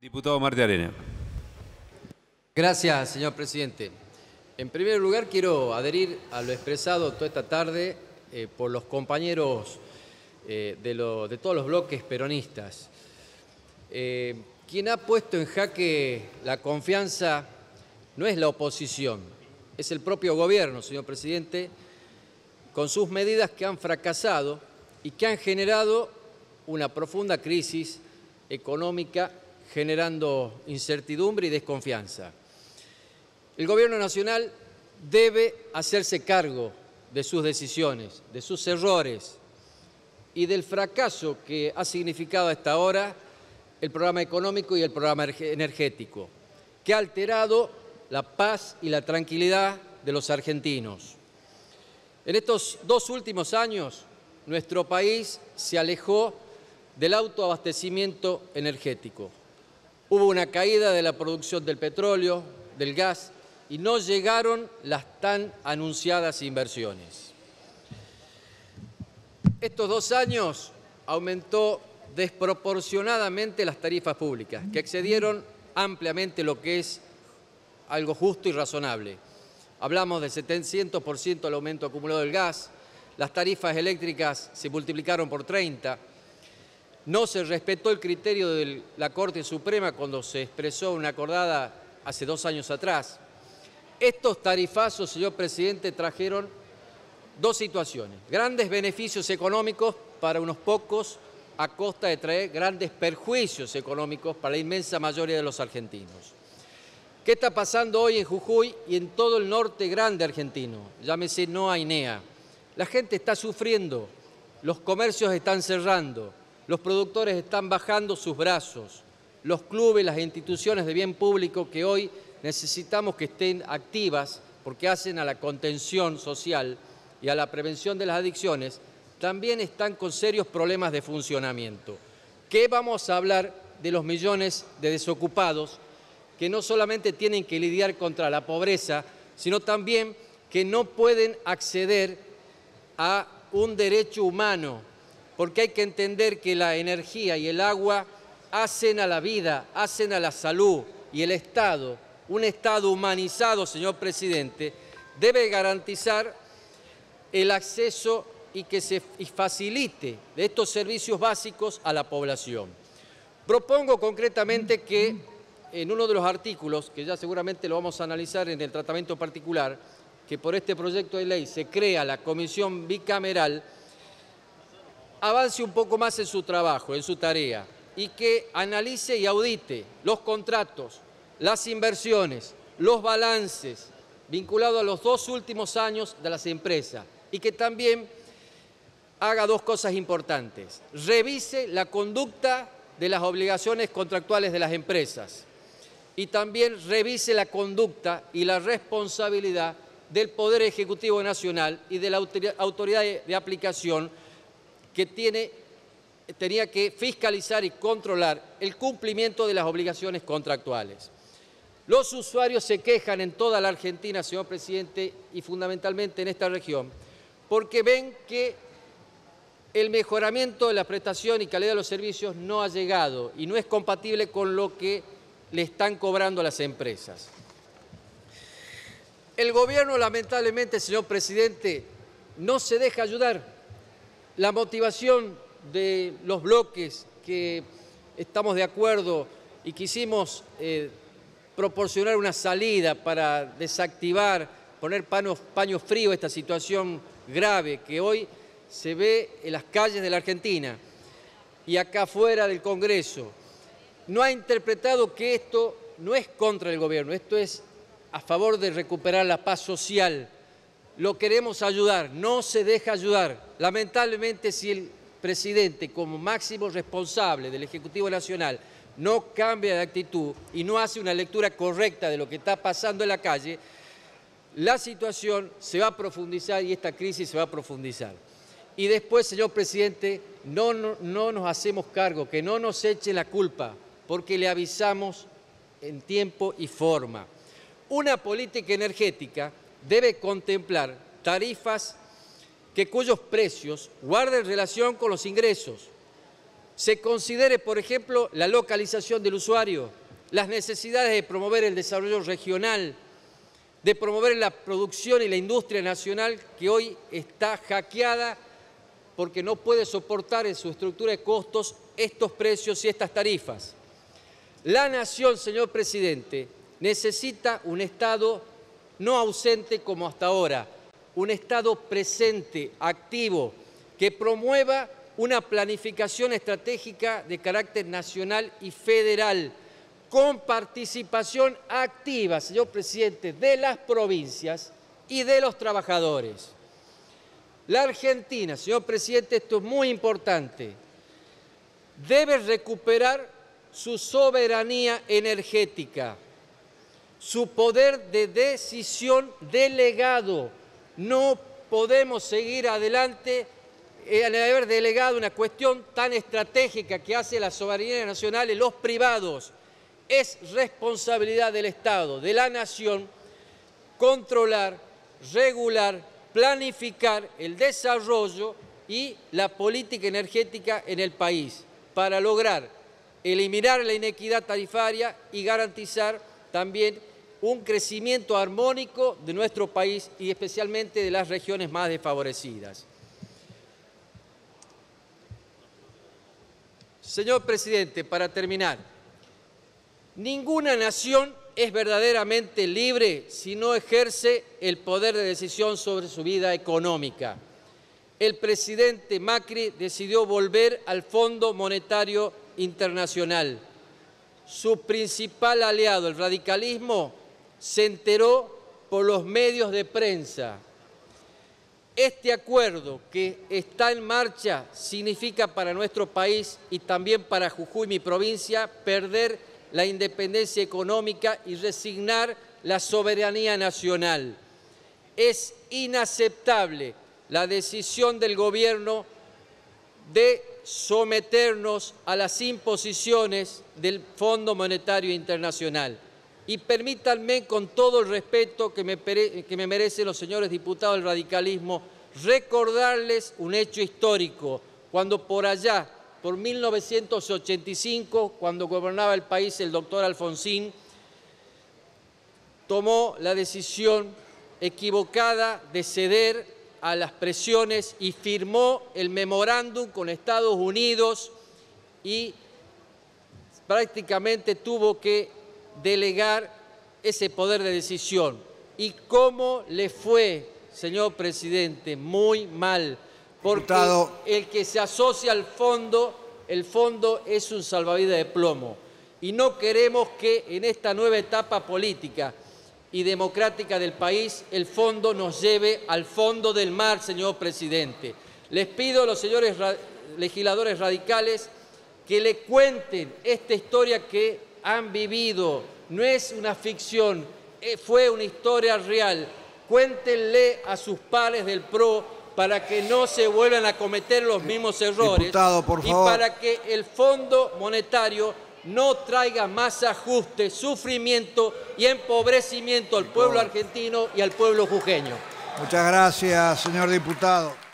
Diputado Martí Arena. Gracias, señor presidente. En primer lugar, quiero adherir a lo expresado toda esta tarde eh, por los compañeros eh, de, lo- de todos los bloques peronistas. Eh, quien ha puesto en jaque la confianza no es la oposición, es el propio gobierno, señor presidente, con sus medidas que han fracasado y que han generado una profunda crisis económica, generando incertidumbre y desconfianza. El Gobierno Nacional debe hacerse cargo de sus decisiones, de sus errores y del fracaso que ha significado hasta ahora el programa económico y el programa energético, que ha alterado la paz y la tranquilidad de los argentinos. En estos dos últimos años, nuestro país se alejó del autoabastecimiento energético. Hubo una caída de la producción del petróleo, del gas, y no llegaron las tan anunciadas inversiones. Estos dos años aumentó desproporcionadamente las tarifas públicas, que excedieron ampliamente lo que es algo justo y razonable. Hablamos del 700% del aumento acumulado del gas, las tarifas eléctricas se multiplicaron por 30, no se respetó el criterio de la Corte Suprema cuando se expresó una acordada hace dos años atrás. Estos tarifazos, señor presidente, trajeron dos situaciones. Grandes beneficios económicos para unos pocos a costa de traer grandes perjuicios económicos para la inmensa mayoría de los argentinos. ¿Qué está pasando hoy en Jujuy y en todo el norte grande argentino? Llámese no INEA. La gente está sufriendo, los comercios están cerrando, los productores están bajando sus brazos, los clubes, las instituciones de bien público que hoy necesitamos que estén activas porque hacen a la contención social y a la prevención de las adicciones, también están con serios problemas de funcionamiento. ¿Qué vamos a hablar de los millones de desocupados que no solamente tienen que lidiar contra la pobreza, sino también que no pueden acceder a un derecho humano, porque hay que entender que la energía y el agua hacen a la vida, hacen a la salud y el Estado, un Estado humanizado, señor presidente, debe garantizar el acceso y que se facilite de estos servicios básicos a la población. Propongo concretamente que en uno de los artículos, que ya seguramente lo vamos a analizar en el tratamiento particular, que por este proyecto de ley se crea la comisión bicameral, avance un poco más en su trabajo, en su tarea, y que analice y audite los contratos, las inversiones, los balances vinculados a los dos últimos años de las empresas, y que también haga dos cosas importantes. Revise la conducta de las obligaciones contractuales de las empresas y también revise la conducta y la responsabilidad del Poder Ejecutivo Nacional y de la autori- autoridad de aplicación que tenía que fiscalizar y controlar el cumplimiento de las obligaciones contractuales. Los usuarios se quejan en toda la Argentina, señor presidente, y fundamentalmente en esta región, porque ven que el mejoramiento de la prestación y calidad de los servicios no ha llegado y no es compatible con lo que le están cobrando las empresas. El gobierno, lamentablemente, señor presidente, no se deja ayudar. La motivación de los bloques que estamos de acuerdo y quisimos eh, proporcionar una salida para desactivar, poner paños, paños fríos a esta situación grave que hoy se ve en las calles de la Argentina y acá fuera del Congreso, no ha interpretado que esto no es contra el gobierno, esto es a favor de recuperar la paz social. Lo queremos ayudar, no se deja ayudar. Lamentablemente, si el presidente, como máximo responsable del Ejecutivo Nacional, no cambia de actitud y no hace una lectura correcta de lo que está pasando en la calle, la situación se va a profundizar y esta crisis se va a profundizar. Y después, señor presidente, no, no, no nos hacemos cargo, que no nos eche la culpa, porque le avisamos en tiempo y forma. Una política energética debe contemplar tarifas que cuyos precios guarden relación con los ingresos. se considere, por ejemplo, la localización del usuario, las necesidades de promover el desarrollo regional, de promover la producción y la industria nacional que hoy está hackeada porque no puede soportar en su estructura de costos estos precios y estas tarifas. La nación, señor presidente, necesita un Estado no ausente como hasta ahora, un Estado presente, activo, que promueva una planificación estratégica de carácter nacional y federal, con participación activa, señor presidente, de las provincias y de los trabajadores. La Argentina, señor presidente, esto es muy importante, debe recuperar su soberanía energética, su poder de decisión delegado. No podemos seguir adelante en haber delegado una cuestión tan estratégica que hace la soberanía nacional en los privados es responsabilidad del Estado, de la nación, controlar, regular, planificar el desarrollo y la política energética en el país para lograr eliminar la inequidad tarifaria y garantizar también un crecimiento armónico de nuestro país y especialmente de las regiones más desfavorecidas. Señor presidente, para terminar, Ninguna nación es verdaderamente libre si no ejerce el poder de decisión sobre su vida económica. El presidente Macri decidió volver al Fondo Monetario Internacional. Su principal aliado, el radicalismo, se enteró por los medios de prensa. Este acuerdo que está en marcha significa para nuestro país y también para Jujuy, mi provincia, perder la independencia económica y resignar la soberanía nacional. Es inaceptable la decisión del gobierno de someternos a las imposiciones del Fondo Monetario Internacional. Y permítanme, con todo el respeto que me, que me merecen los señores diputados del radicalismo, recordarles un hecho histórico, cuando por allá por 1985, cuando gobernaba el país el doctor Alfonsín, tomó la decisión equivocada de ceder a las presiones y firmó el memorándum con Estados Unidos y prácticamente tuvo que delegar ese poder de decisión. ¿Y cómo le fue, señor presidente? Muy mal porque el que se asocia al fondo, el fondo es un salvavidas de plomo. Y no queremos que en esta nueva etapa política y democrática del país el fondo nos lleve al fondo del mar, señor presidente. Les pido a los señores legisladores radicales que le cuenten esta historia que han vivido. No es una ficción, eh, fue una historia real. Cuéntenle a sus pares del PRO para que no se vuelvan a cometer los mismos errores y para que el Fondo Monetario no traiga más ajuste, sufrimiento y empobrecimiento al pueblo argentino y al pueblo jujeño. Muchas gracias, señor diputado.